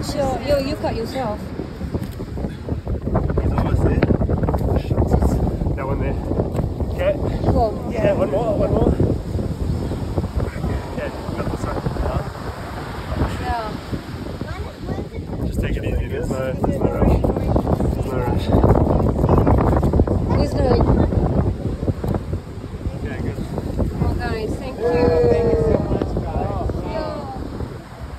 what's your, you, you cut yourself. He's almost there. That one there. Okay. Cool. Yeah, one more, one more. Yeah, got this one. Yeah. Just take it easy. There's.